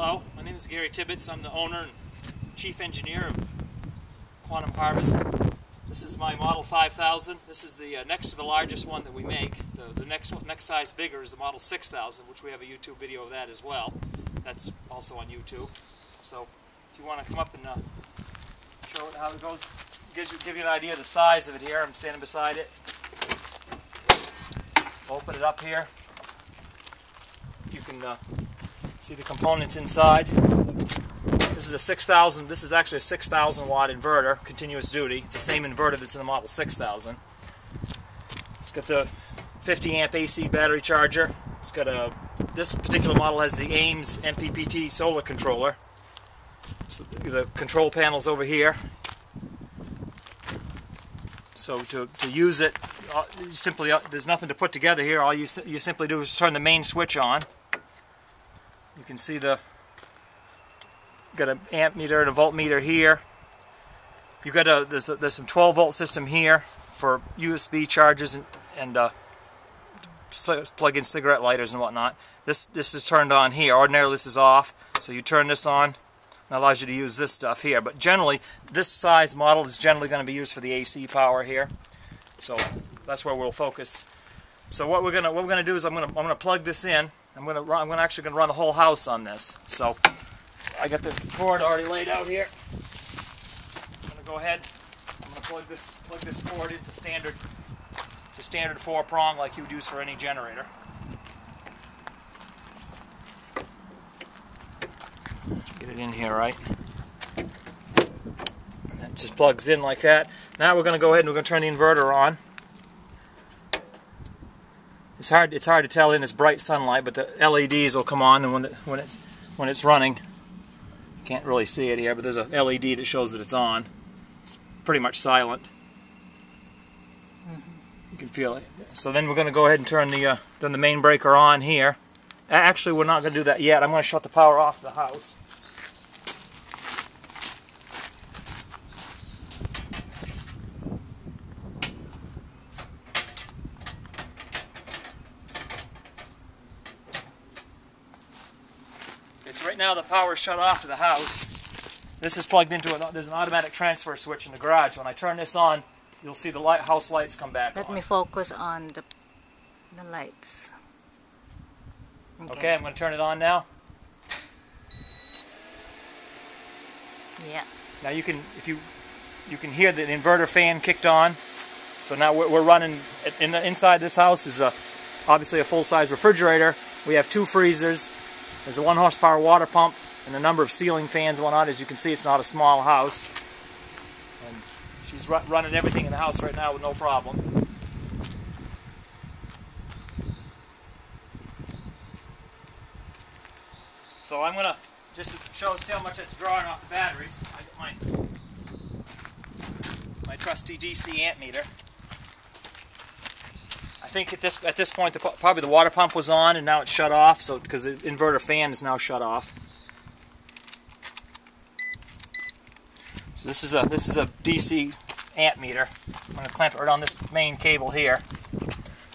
Hello, my name is Gary Tibbetts. I'm the owner and chief engineer of Quantum Harvest. This is my Model 5000. This is the uh, next to the largest one that we make. The, the next one, next size bigger is the Model 6000, which we have a YouTube video of that as well. That's also on YouTube. So if you want to come up and uh, show it how it goes, gives you give you an idea of the size of it here. I'm standing beside it. Open it up here. You can uh, see the components inside. This is a 6000, this is actually a 6000 watt inverter, continuous duty. It's the same inverter that's in the Model 6000. It's got the 50 amp AC battery charger. It's got a, this particular model has the AIMS MPPT solar controller. So the control panel's over here. So to, to use it, uh, simply uh, there's nothing to put together here. All you, you simply do is turn the main switch on. Can see the got an amp meter and a voltmeter here. You've got a there's, a there's some 12 volt system here for USB charges and, and uh, plug-in cigarette lighters and whatnot. This this is turned on here. Ordinarily this is off, so you turn this on. And allows you to use this stuff here. But generally, this size model is generally going to be used for the AC power here. So that's where we'll focus. So what we're gonna what we're gonna do is I'm gonna I'm gonna plug this in. I'm gonna run, I'm gonna actually gonna run the whole house on this. So I got the cord already laid out here. I'm gonna go ahead. I'm gonna plug this plug this cord into standard to standard four prong like you would use for any generator. Get it in here right. And that just plugs in like that. Now we're gonna go ahead and we're gonna turn the inverter on. It's hard it's hard to tell in this bright sunlight, but the LEDs will come on and when it, when it's when it's running can't really see it here, but there's a LED that shows that it's on. It's pretty much silent. Mm -hmm. You can feel it. So then we're going to go ahead and turn the uh, turn the main breaker on here. Actually, we're not going to do that yet. I'm going to shut the power off the house. Right now the power is shut off to the house. This is plugged into a, there's an automatic transfer switch in the garage. When I turn this on, you'll see the light, house lights come back Let on. me focus on the, the lights. Okay. okay, I'm going to turn it on now. Yeah. Now you can, if you, you can hear the inverter fan kicked on. So now we're, we're running, in the, inside this house is a, obviously a full-size refrigerator. We have two freezers. There's a one horsepower water pump and a number of ceiling fans and whatnot. As you can see, it's not a small house. And she's running everything in the house right now with no problem. So I'm gonna just show see how much it's drawing off the batteries. I got my my trusty DC amp meter. I think at this at this point the, probably the water pump was on and now it's shut off so because the inverter fan is now shut off. So this is a this is a DC amp meter. I'm going to clamp it right on this main cable here.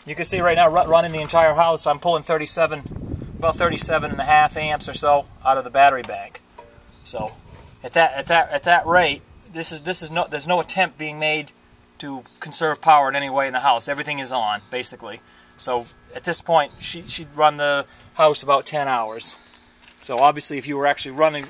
You can see right now running the entire house I'm pulling 37 about 37 and a half amps or so out of the battery bank. So at that at that at that rate this is this is no there's no attempt being made to conserve power in any way in the house. Everything is on, basically. So at this point, she, she'd run the house about 10 hours. So obviously, if you were actually running,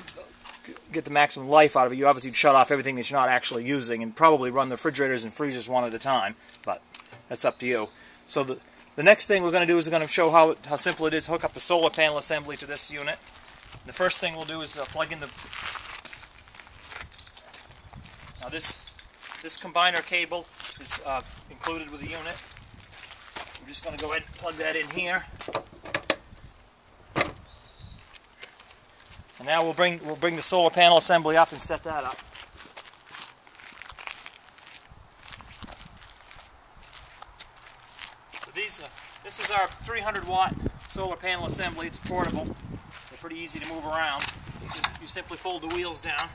get the maximum life out of it, you obviously shut off everything that you're not actually using and probably run the refrigerators and freezers one at a time. But that's up to you. So the, the next thing we're going to do is we're going to show how, how simple it is to hook up the solar panel assembly to this unit. The first thing we'll do is uh, plug in the... Now this this combiner cable is uh, included with the unit. I'm just going to go ahead and plug that in here. And now we'll bring we'll bring the solar panel assembly up and set that up. So these uh, this is our 300 watt solar panel assembly. It's portable. They're pretty easy to move around. You, just, you simply fold the wheels down.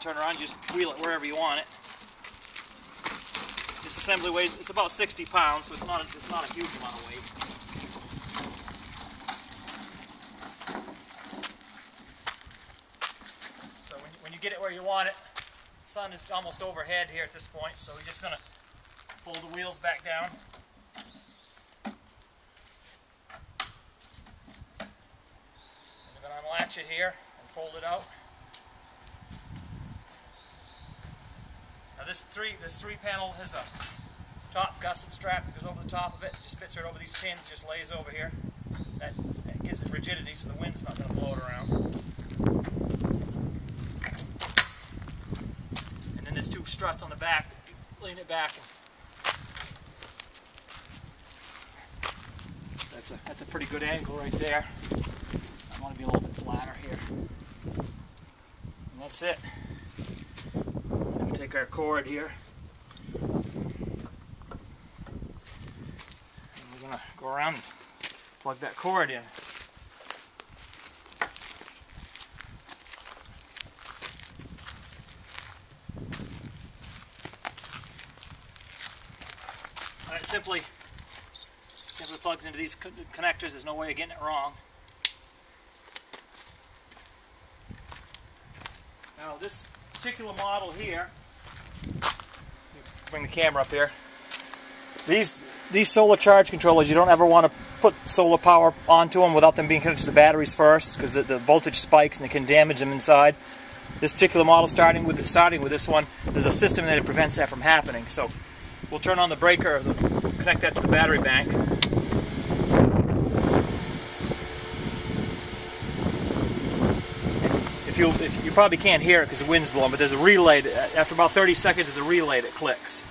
Turn around, just wheel it wherever you want it. This assembly weighs it's about 60 pounds, so it's not a, it's not a huge amount of weight. So when you, when you get it where you want it, sun is almost overhead here at this point, so we're just gonna fold the wheels back down. And we're gonna unlatch it here and fold it out. This three this three panel has a top gusset strap that goes over the top of it. Just fits right over these pins, just lays over here. That, that gives it rigidity so the wind's not going to blow it around. And then there's two struts on the back lean it back. So that's a that's a pretty good angle right there. I want to be a little bit flatter here. And that's it. Take our cord here. And we're gonna go around and plug that cord in. It simply simply plugs into these connectors. There's no way of getting it wrong. Now this particular model here, bring the camera up here. These these solar charge controllers, you don't ever want to put solar power onto them without them being connected to the batteries first, because the, the voltage spikes and it can damage them inside. This particular model, starting with starting with this one, there's a system that prevents that from happening. So we'll turn on the breaker, connect that to the battery bank. You if you probably can't hear it because the wind's blowing, but there's a relay. That, uh, after about 30 seconds, there's a relay that clicks.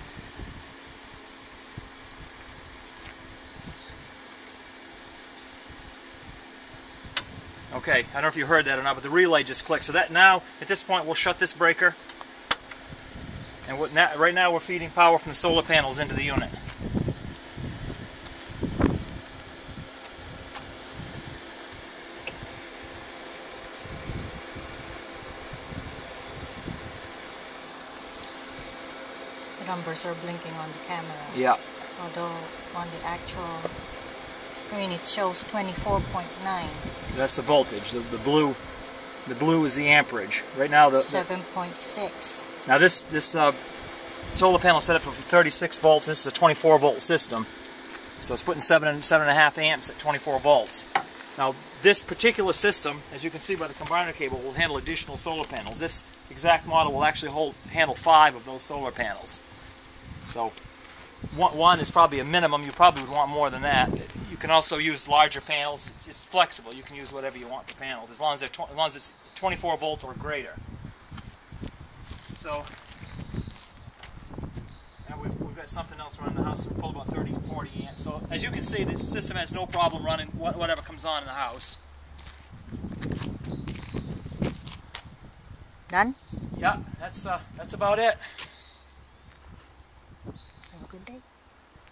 Okay, I don't know if you heard that or not, but the relay just clicked. So that now, at this point, we'll shut this breaker. And now, right now, we're feeding power from the solar panels into the unit. Numbers are blinking on the camera. Yeah. Although on the actual screen it shows 24.9, That's the voltage. The, the blue, the blue is the amperage. Right now, the, the 7.6. Now this this uh, solar panel set up for 36 volts. This is a 24 volt system, so it's putting seven and seven and a half amps at 24 volts. Now this particular system, as you can see by the combiner cable, will handle additional solar panels. This exact model will actually hold handle five of those solar panels. So one, one is probably a minimum. You probably would want more than that. You can also use larger panels. It's, it's flexible. You can use whatever you want for panels, as long as they're as long as it's 24 volts or greater. So now we've, we've got something else running the house to pull about 30 40 amps. So as you can see, this system has no problem running wha- whatever comes on in the house. Done? Yeah, that's uh, that's about it.